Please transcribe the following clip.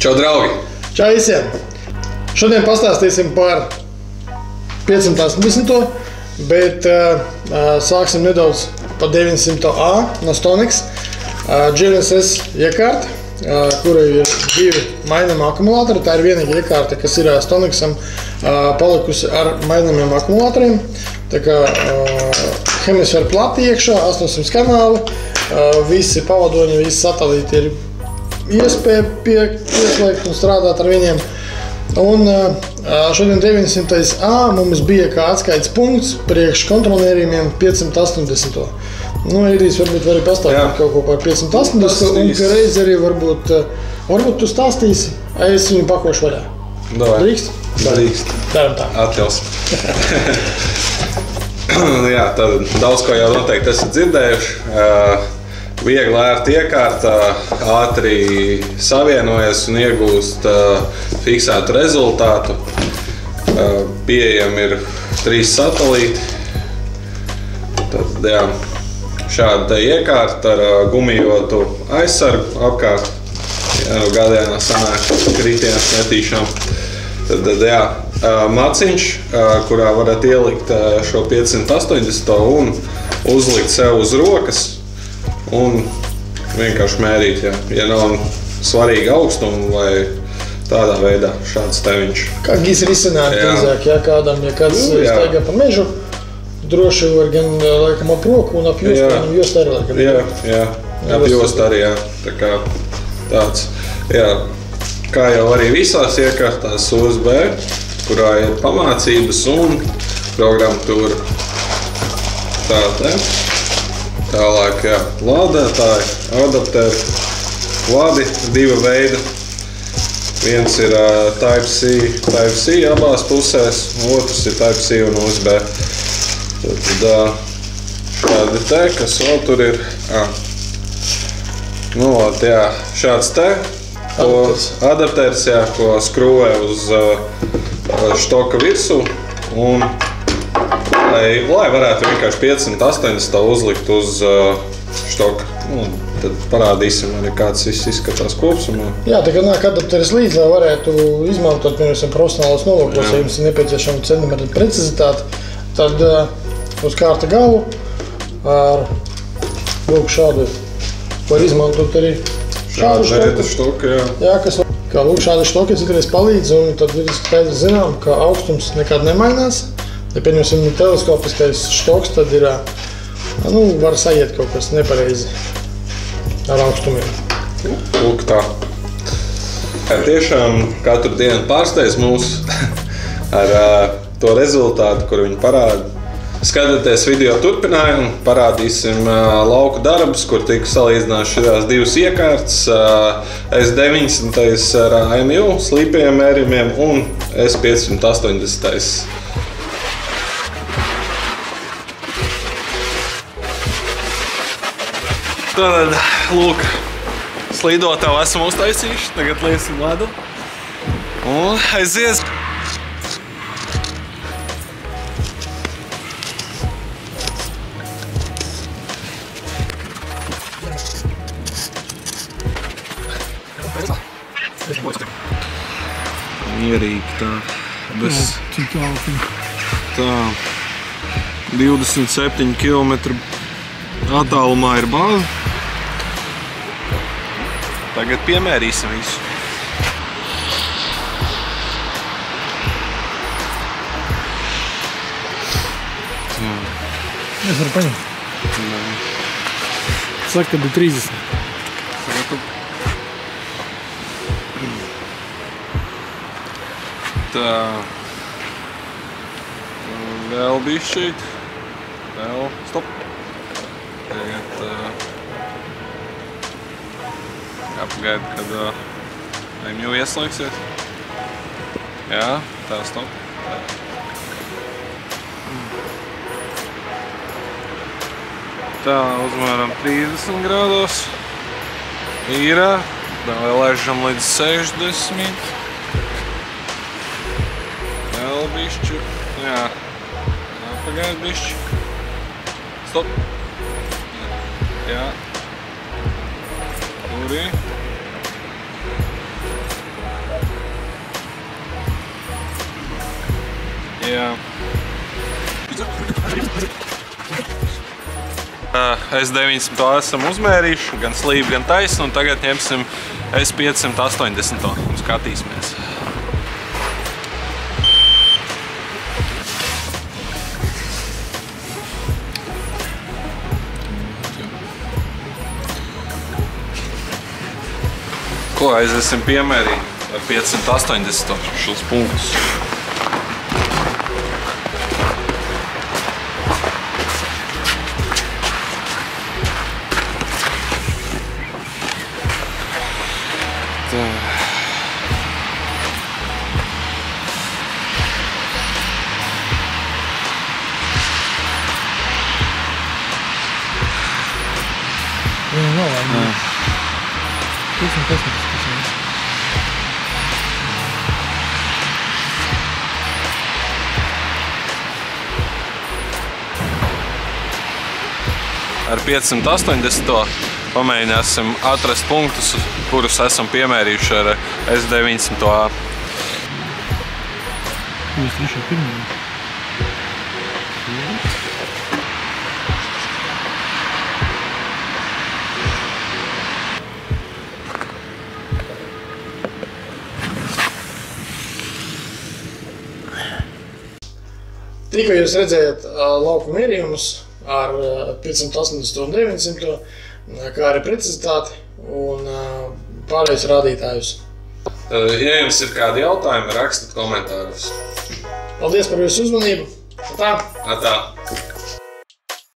Čau, draugi! Čau visiem! Šodien pastāstīsim par 580, bet uh, sāksim nedaudz par 900A no Stonix. Uh, GNSS iekārta, uh, kurai ir divi maināmi akumulātori. Tā ir vienīgā iekārta, kas ir Stonixam uh, palikusi ar maināmiem akumulātoriem. Tā kā uh, hemisfēra plati iekšā, 800 kanāli, uh, visi pavadoņi, visi satelīti ir iespēja pie, pieslēgt un strādāt ar viņiem. Un šodien 900. A mums bija kā atskaites punkts priekš kontrolieriem 580. Nu, Irīs, varbūt vari pastāstīt kaut ko par 580. Un ka reiz arī varbūt, varbūt tu stāstīsi, es viņu pakošu vaļā. Drīkst? Drīkst. Daram tā. Atļaus. Jā, tad daudz ko jau noteikti esat dzirdējuši. Uh, viegli ērti iekārta, ātri savienojas un iegūst uh, fiksētu rezultātu. Uh, pieejami ir trīs satelīti. Tad, jā, šāda iekārta ar uh, gumijotu aizsargu apkārt. Ja nu gadienā sanāk kritiens netīšām. Tad, tad jā, maciņš, kurā varat ielikt šo 580 un uzlikt sev uz rokas un vienkārši mērīt. Ja, ja nav svarīgi augstums vai tādā veidā šāds teviņš. Kā gīs risināt drīzāk, ja kādam, ja kāds nu, staigā pa mežu, droši var gan laikam ap roku un ap jostu, viņam jost arī laikam. Jā, jā, ap jostu arī, jā. Tā kā tāds, jā. Kā jau arī visās iekārtās USB, kurā ir pamācības un programmatūra. Tā, tā. Tālāk, jā, lādētāji, adapteri, vadi divi veidi. Viens ir uh, Type-C, Type-C abās pusēs, otrs ir Type-C un USB. Tad, tad uh, šādi te, kas vēl tur ir. Ah. Nu, ot, jā, šāds te, ko adapters, jā, ko skrūvē uz uh, štoka virsū. Un lai, lai varētu vienkārši 580 uzlikt uz uh, štoka. Nu, tad parādīsim, arī kāds izskatās kopumā. Jā, tā kā nāk adapteris līdzi, lai varētu izmantot, piemēram, profesionālās nolūkos, ja jums ir nepieciešama centimetra precizitāte, tad uh, uz kārta galvu ar lūk šādu var izmantot arī šādu štoku. štoku jā. jā, kas kā lūk šāda štoka citreiz palīdz, un tad ir skaidrs zinām, ka augstums nekad nemainās. Ja pieņemsim teleskopiskais štoks, tad ir, nu, var sajiet kaut kas nepareizi ar augstumiem. Lūk tā. Tiešām katru dienu pārsteidz mūs ar to rezultātu, kur viņi parāda. Skatoties video turpinājumu, parādīsim uh, lauku darbus, kur tika salīdzināts šīs divas iekārtas. Uh, S90 ar AMU slīpiem mērījumiem un S580. Tad, lūk, slīdotāju esam uztaisījuši. Tagad liesim ledu. Un aizies. Mierīgi tā. Bez... Cik tālu? Tā. 27 km attālumā ir bāze. Tagad piemērīsim visu. Es varu paņemt. Nē. Saka, ka ir 30. Saku. Tā. Vēl bišķīt. Vēl. Stop. Tagad uh, jāpagaida, kad uh, MU ieslēgsies. Jā, tā stop. Tā. Tā, uzmēram 30 grādos. Īrā. Vēl laižam līdz 60. Vēl bišķi. Jā. Jāpagaida bišķi. Stop. Jā ali. Jā. Ah, es 900 esam uzmērījuši, gan slību, gan taisnu, un tagad ņemsim S580 un skatīsimies. Ko aiziesim piemērīt ar 580 šos punktus? Tā. Viņa Tiksim, tiksim, tiksim. Ar 580 pamēģināsim atrast punktus, kurus esam piemērījuši ar S900. Jūs trešā pirmā. Tikko jūs redzējāt lauku mērījumus ar uh, 580 un 900, uh, kā arī precizitāti un pārējos rādītājus. Ja jums ir kādi jautājumi, rakstiet komentārus. Paldies par jūsu uzmanību! Tā! Tā.